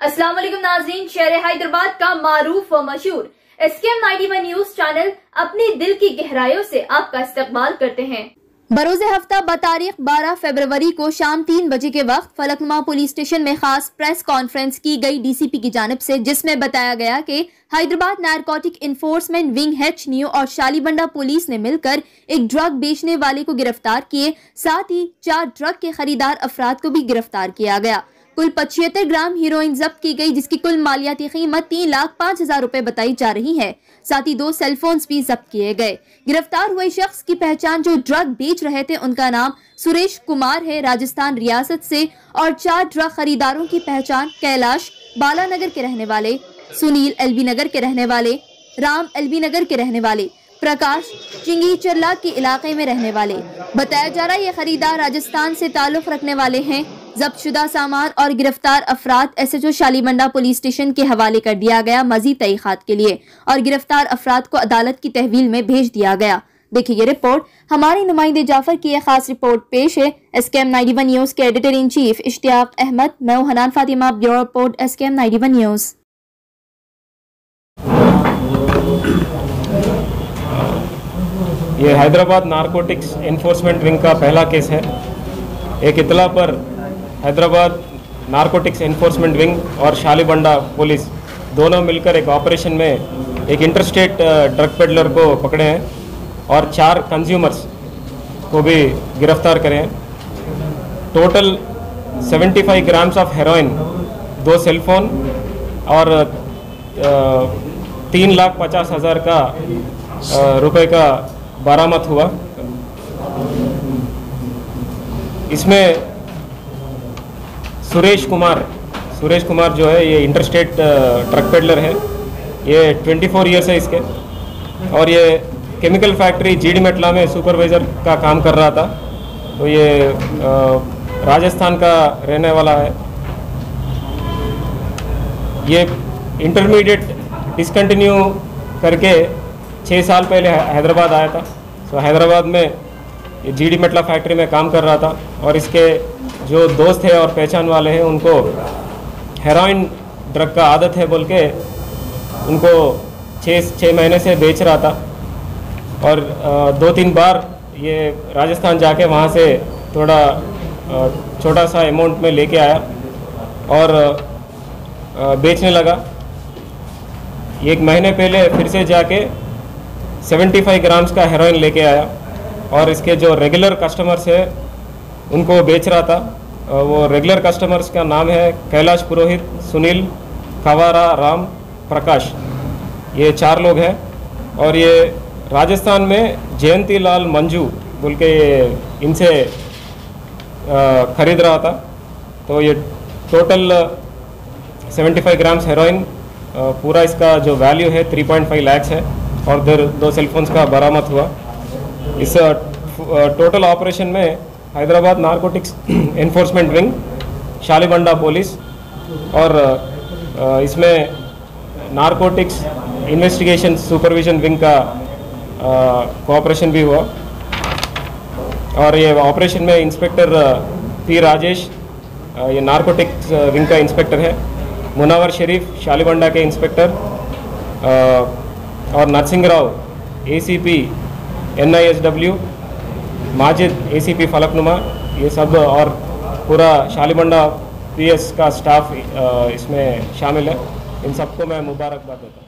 अस्सलाम वालेकुम नाजरीन, शहर हैदराबाद का मारूफ व मशहूर S K M news channel अपने दिल की गहराइयों से आपका इस्तेमाल करते हैं। बरोज हफ़्ता बतारीख 12 फरवरी को शाम तीन बजे के वक्त फलकनुमा पुलिस स्टेशन में खास प्रेस कॉन्फ्रेंस की गई डीसीपी की जानब से, जिसमें बताया गया कि Hyderabad narcotic enforcement wing H new और शालीबंडा पुलिस ने मिलकर एक ड्रग बेचने वाले को गिरफ़्तार किए, साथ ही चार ड्रग के खरीदार अफराद को भी गिरफ़्तार किया गया। कुल पचहत्तर ग्राम हीरोइन जब्त की गई, जिसकी कुल मालियाती कीमत तीन लाख पाँच हज़ार रूपए बताई जा रही है। साथ ही दो सेलफोन्स भी जब्त किए गए। गिरफ़्तार हुए शख्स की पहचान जो ड्रग बेच रहे थे, उनका नाम सुरेश कुमार है, राजस्थान रियासत से, और चार ड्रग खरीदारों की पहचान कैलाश बालानगर के रहने वाले, सुनील एलबी नगर के रहने वाले, राम एलबी नगर के रहने वाले, प्रकाश चिंगी चरला के इलाके में रहने वाले। बताया जा रहा है, ये खरीदार राजस्थान से ताल्लुक रखने वाले हैं। जब्त शुदा सामान और गिरफ़्तार अफराद S H O Shalimanda police station के हवाले कर दिया गया मजीद तहकीकत के लिए और गिरफ़्तार अफराद को अदालत की तहवील में भेज दिया गया। देखिए ये रिपोर्ट। हमारे नुमाइंदे जाफ़र की एक खास रिपोर्ट पेश है। S K M Nayudu one news के editor in chief Ishtiyaq Ahmed. मैं Hanan Fatima. Bureau report S K M Nayudu one news ये हैदराबाद नारकोटिक्स इन्फोर्समेंट विंग का पहला केस है। एक इतला पर हैदराबाद नारकोटिक्स इन्फोर्समेंट विंग और शालीबंडा पुलिस दोनों मिलकर एक ऑपरेशन में एक इंटरस्टेट ड्रग पेडलर को पकड़े हैं और चार कंज्यूमर्स को भी गिरफ़्तार करें टोटल 75 ग्राम्स ऑफ़ हेरोइन, दो सेलफोन और तीन लाख पचास हज़ार का रुपए का बरामद हुआ। इसमें सुरेश कुमार। सुरेश कुमार जो है, ये इंटरस्टेट ट्रक पेडलर है। ये 24 फोर ईयर्स है इसके। और ये केमिकल फैक्ट्री जीडी मेटला में सुपरवाइज़र का काम कर रहा था। तो ये राजस्थान का रहने वाला है। ये इंटरमीडिएट डिसकंटिन्यू करके छः साल पहले हैदराबाद आया था। सो हैदराबाद में ये जीडी मेटला फैक्ट्री में काम कर रहा था और इसके जो दोस्त है और पहचान वाले हैं, उनको हेरोइन ड्रग का आदत है बोल के उनको छः छः महीने से बेच रहा था। और दो तीन बार ये राजस्थान जाके वहाँ से थोड़ा छोटा सा अमाउंट में लेके आया और बेचने लगा। एक महीने पहले फिर से जाके 75 ग्राम्स का हेरोइन लेके आया। और इसके जो रेगुलर कस्टमर्स है, उनको बेच रहा था। वो रेगुलर कस्टमर्स का नाम है कैलाश पुरोहित, सुनील खवारा राम, प्रकाश। ये चार लोग हैं। और ये राजस्थान में जयंती लाल मंजू बोल के इनसे खरीद रहा था। तो ये टोटल 75 ग्राम्स हेरोइन पूरा इसका जो वैल्यू है 3.5 लैक्स है। और दो सेलफोन्स का बरामद हुआ। इस टोटल ऑपरेशन में Hyderabad narcotics enforcement wing Shalibanda police और इसमें नारकोटिक्स इन्वेस्टिगेशन सुपरविजन विंग का कोऑपरेशन भी हुआ। और ये ऑपरेशन में इंस्पेक्टर पी राजेश ये नारकोटिक्स विंग का इंस्पेक्टर है। मुनावर शरीफ, शालीबंडा के इंस्पेक्टर और Narasimha Rao ACP NISW Majid ACP Falaknuma ये सब और पूरा शालीमंडा पीएस का स्टाफ इसमें शामिल है। इन सबको मैं मुबारकबाद देता हूँ।